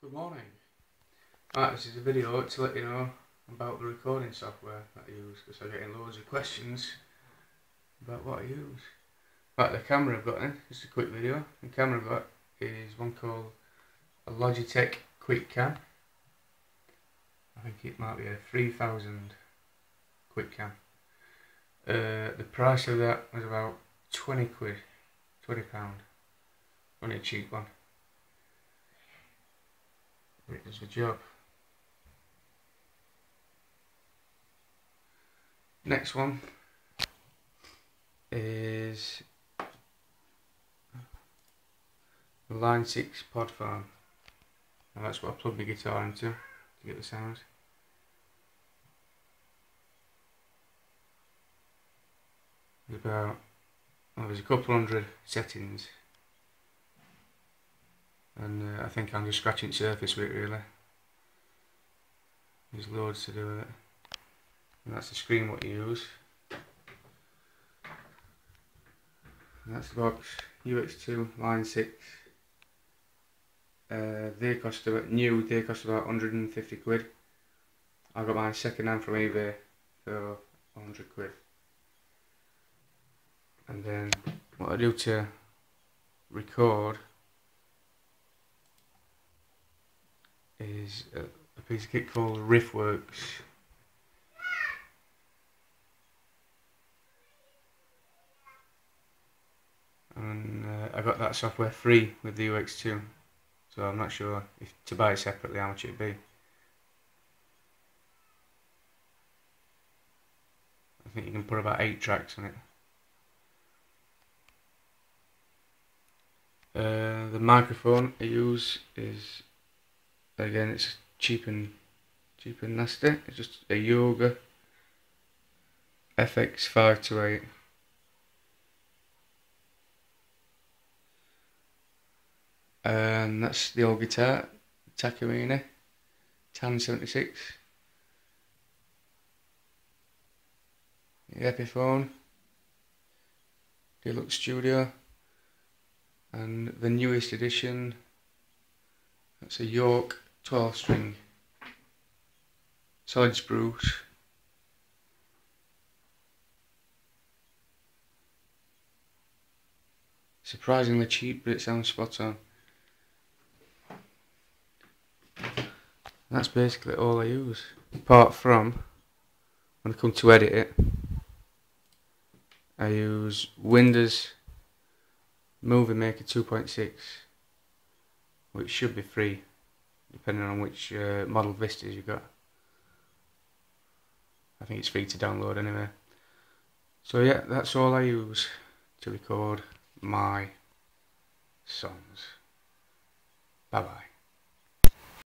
Good morning. Right, this is a video to let you know about the recording software that I use because I'm getting loads of questions about what I use. Right, the camera I've got in, just a quick video. The camera I've got is one called a Logitech Quick Cam. I think it might be a 3000 Quick Cam. Uh, the price of that was about 20 quid, 20 pound. Only a cheap one. It a job. Next one is the Line 6 pod farm. And that's what I plug my guitar into to get the sound. There's about, well, there's a couple hundred settings and uh, I think I'm just scratching the surface with it really. There's loads to do with it. And that's the screen what you use. And that's the box UX2 line 6. Uh, they cost about new. They cost about 150 quid. I got mine second hand from eBay for 100 quid. And then what I do to record is a, a piece of kit called Riffworks. And uh, I got that software free with the UX2, so I'm not sure if to buy it separately how much it'd be. I think you can put about eight tracks on it. Uh, the microphone I use is again it's cheap and cheap and nasty. It's just a yoga. FX528 and that's the old guitar Takamine Tan 76 the Epiphone. Deluxe Studio. And the newest edition that's a York 12 string Sitka spruce surprisingly cheap but it sounds spot on. That's basically all I use apart from when I come to edit it I use Windows Movie Maker 2.6 which should be free depending on which uh, model vistas you've got. I think it's free to download anyway. So yeah, that's all I use to record my songs. Bye bye.